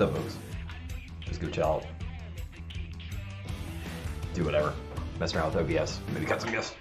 Up, folks? Just go chill. Do whatever. Mess around with OBS. Maybe cut some gifs.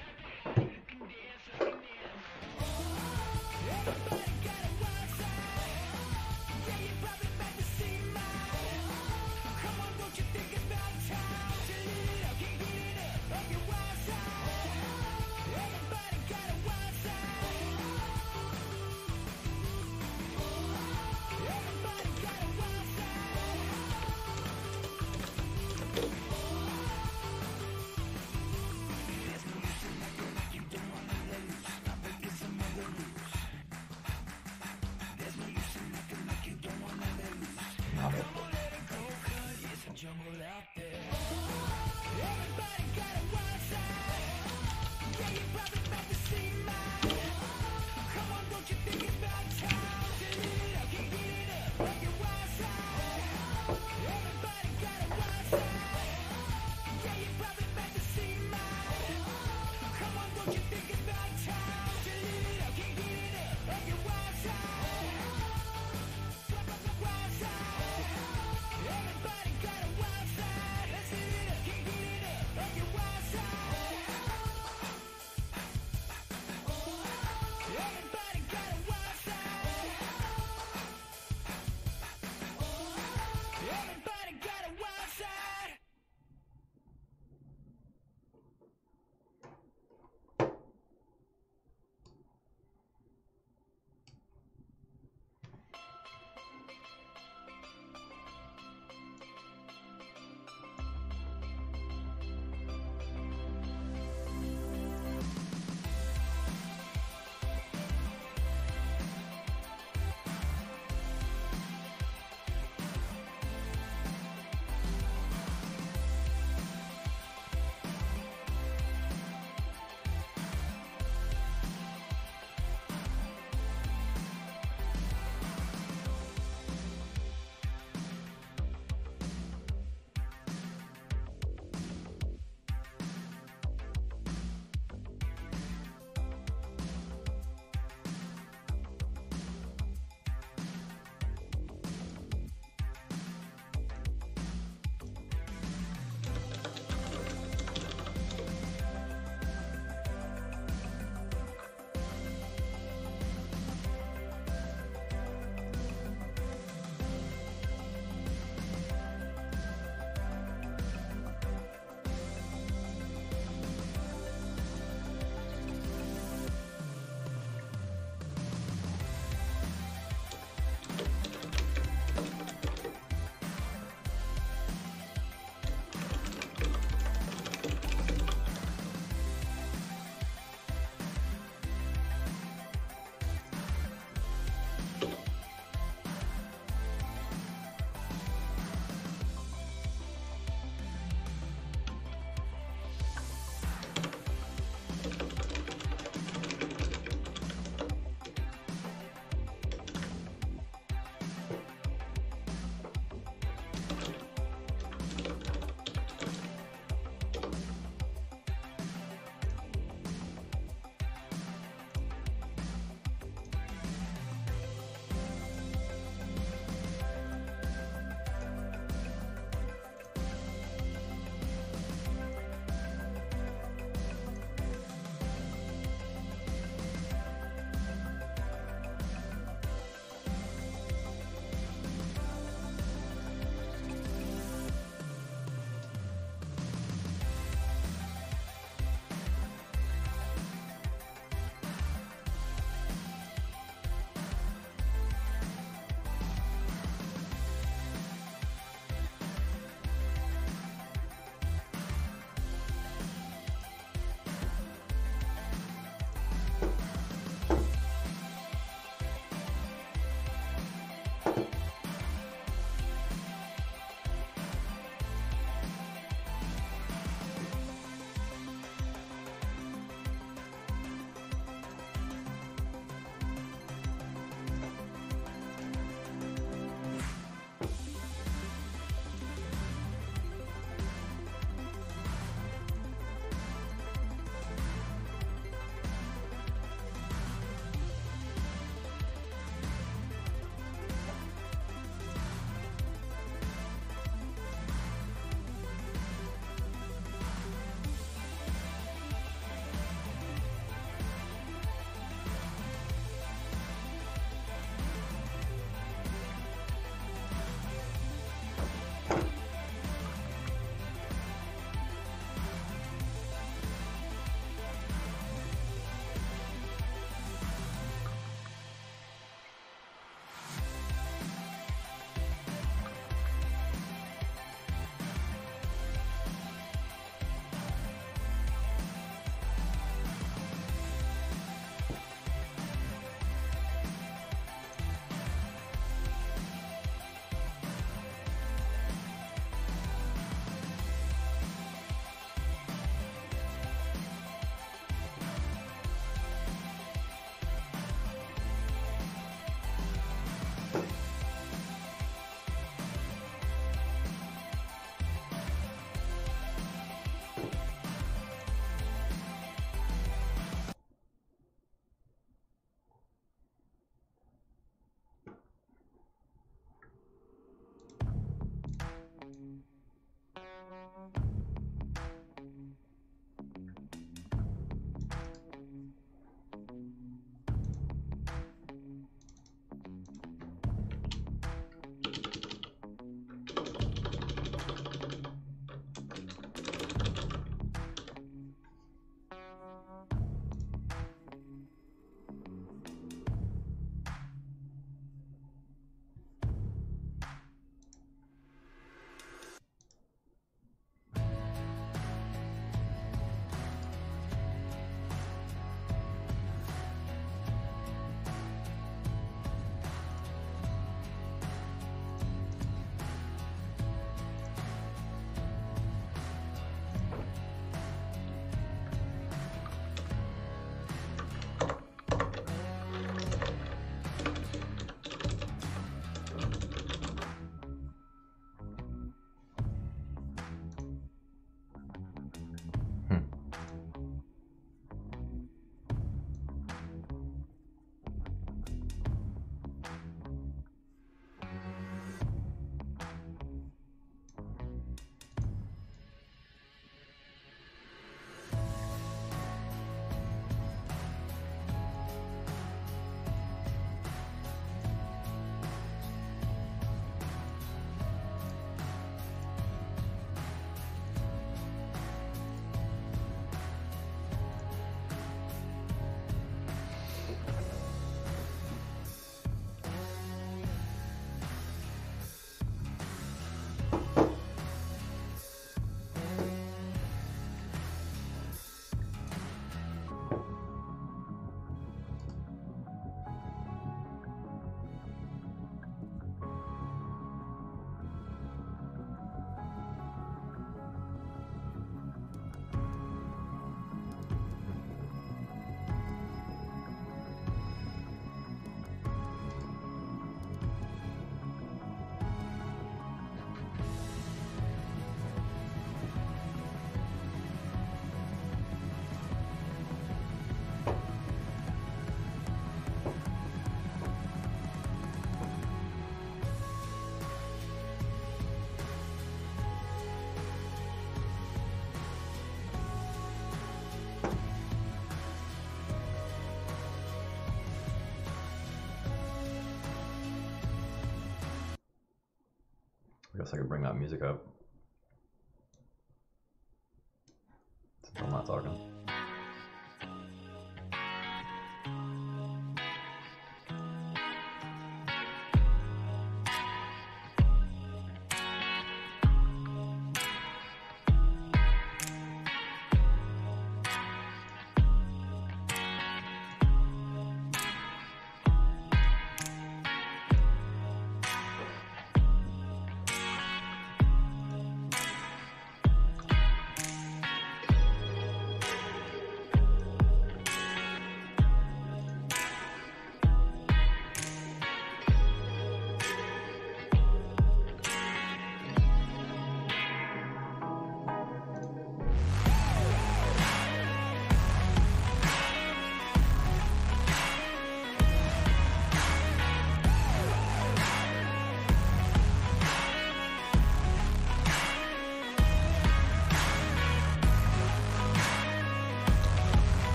I could bring that music up.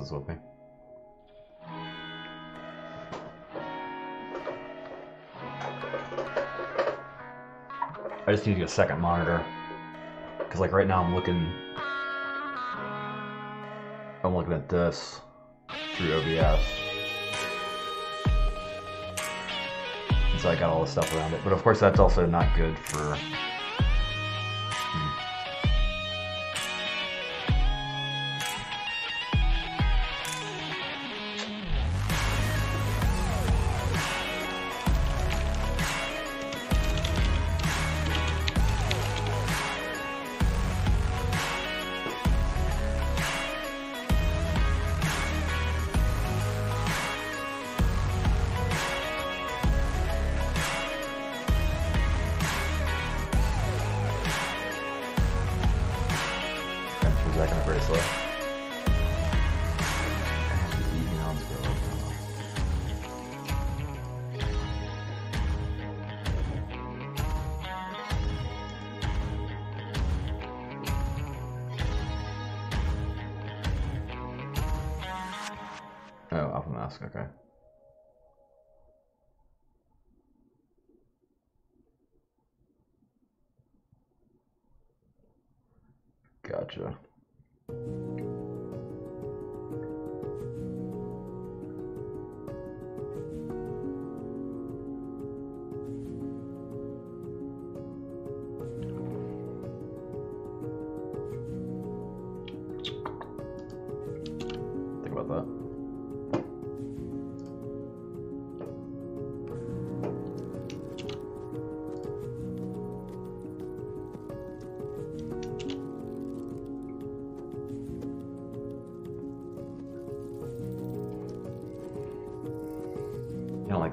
With me. I just need to get a second monitor. Because like right now I'm looking... I'm looking at this through OBS. And so I got all the stuff around it. But of course that's also not good for...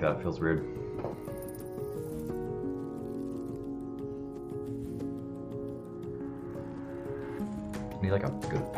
like that. It feels weird. Need like a good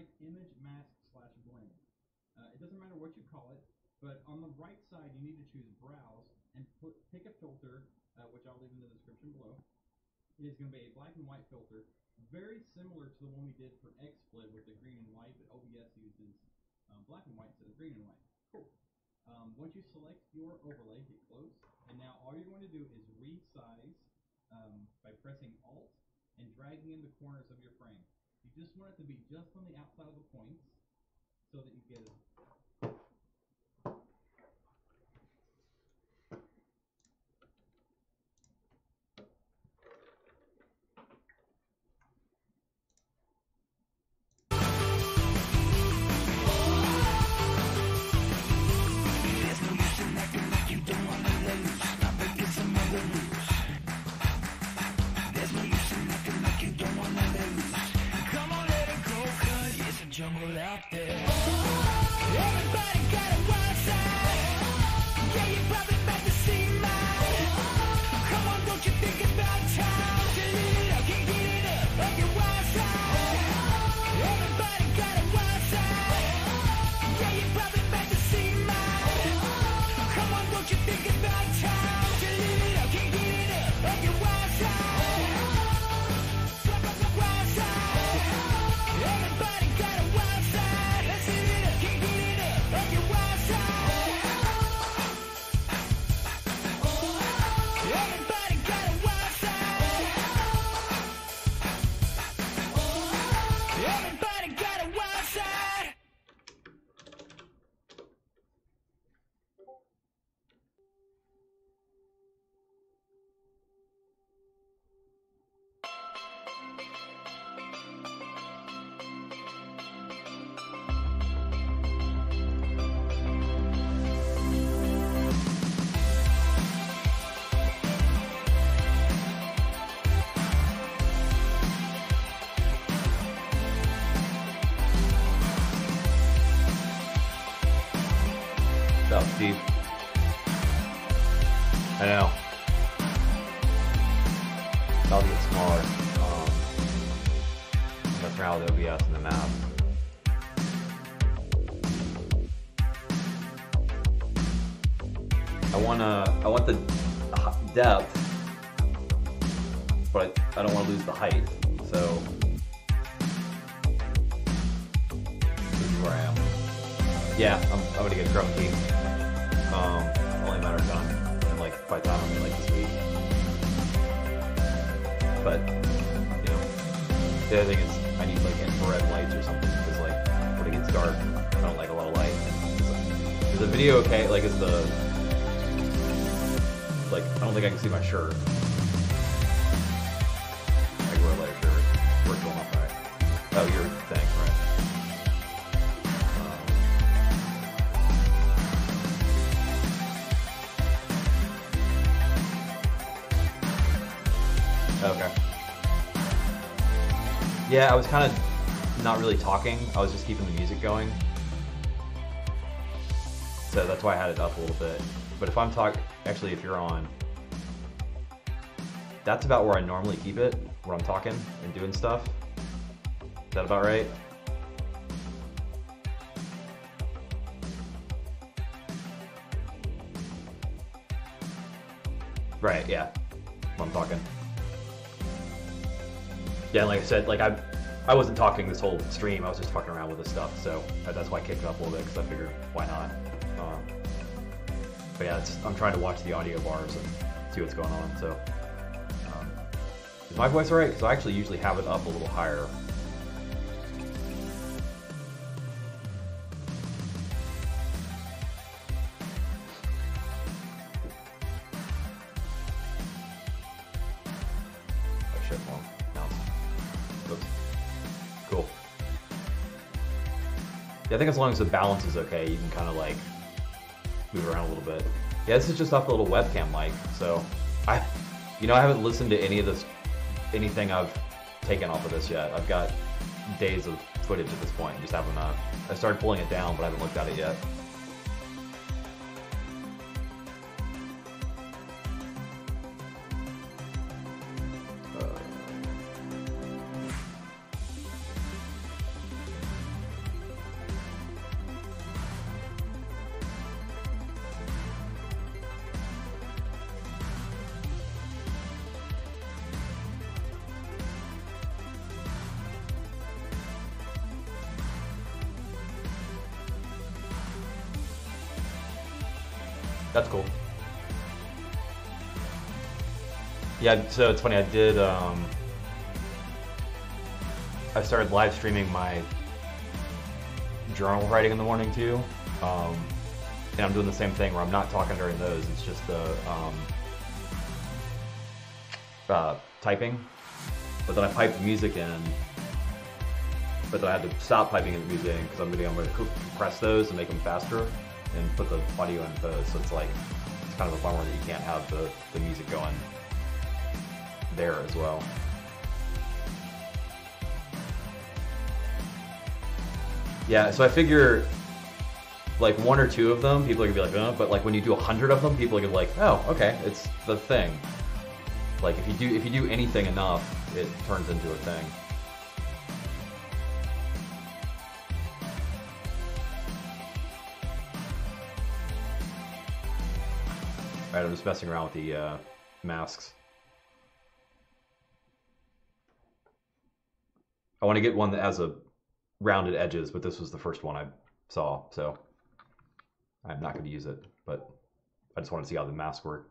select image mask slash blend. Uh, it doesn't matter what you call it, but on the right side you need to choose browse and put pick a filter, uh, which I'll leave in the description below. It is going to be a black and white filter, very similar to the one we did for XSplit with the green and white, but OBS uses um, black and white instead of green and white. Cool. Um, once you select your overlay, hit close, and now all you're going to do is resize um, by pressing Alt and dragging in the corners of your frame. You just want it to be just on the outside of the points so that you get I know. I'll get smaller. Um, mess around with OBS and the map. I wanna, I want the depth, but I, don't want to lose the height. So this is where I am. Yeah, I'm, I'm gonna get Key. Um, only a matter of time. And like by time I'm in like this week. But you know, the other thing is I need like infrared lights or something because like when it gets dark, I don't like a lot of light. Is the video okay? Like is the like I don't think I can see my shirt. Yeah, I was kind of not really talking. I was just keeping the music going. So that's why I had it up a little bit. But if I'm talking, actually, if you're on, that's about where I normally keep it, where I'm talking and doing stuff. Is that about right? Right, yeah. When I'm talking. Yeah, like I said, like I, I wasn't talking this whole stream. I was just fucking around with this stuff, so that's why I kicked it up a little bit because I figured why not. Um, but yeah, I'm trying to watch the audio bars and see what's going on. So, um, is my voice alright? Because I actually usually have it up a little higher. Yeah, I think as long as the balance is okay, you can kind of like move around a little bit. Yeah, this is just off the little webcam mic, so I, you know, I haven't listened to any of this, anything I've taken off of this yet. I've got days of footage at this point, just haven't. Uh, I started pulling it down, but I haven't looked at it yet. That's cool. Yeah, so it's funny. I did. Um, I started live streaming my journal writing in the morning too, um, and I'm doing the same thing where I'm not talking during those. It's just the um, uh, typing, but then I pipe the music in. But then I had to stop piping in the music because I'm I'm gonna compress those and make them faster and put the audio in post. So it's like it's kind of a bummer that you can't have the, the music going there as well. Yeah, so I figure like one or two of them, people are gonna be like, oh, but like when you do a hundred of them, people are gonna be like, oh, okay, it's the thing. Like if you do if you do anything enough, it turns into a thing. I'm just messing around with the uh, masks. I want to get one that has a rounded edges, but this was the first one I saw, so I'm not going to use it. But I just want to see how the mask work.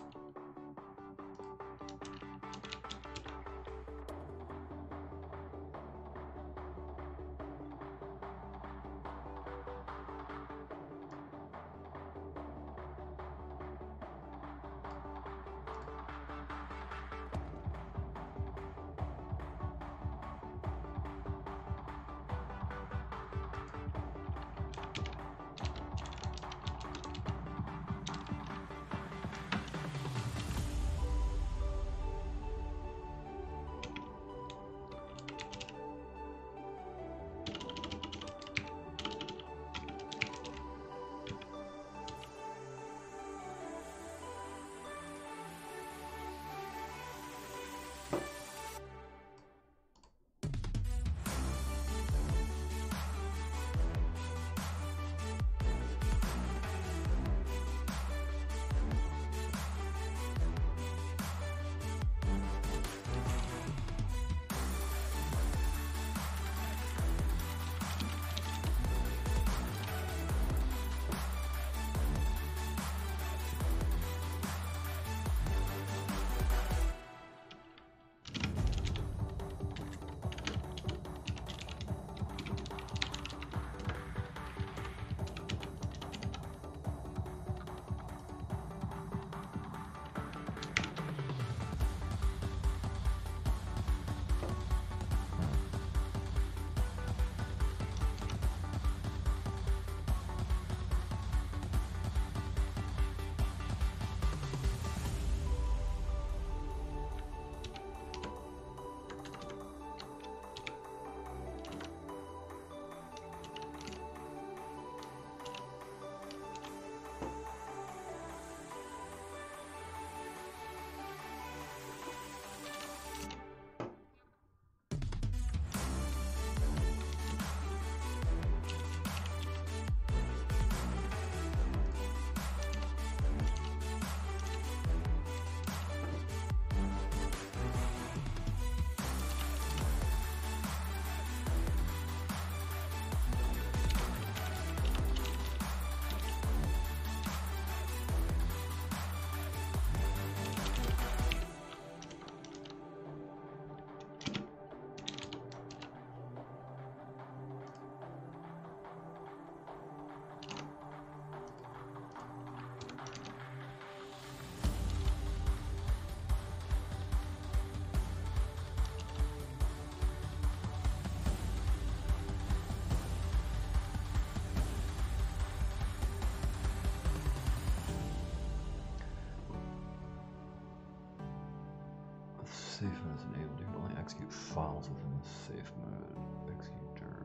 safe mode is enabled, you can only execute files within the safe mode. Executor.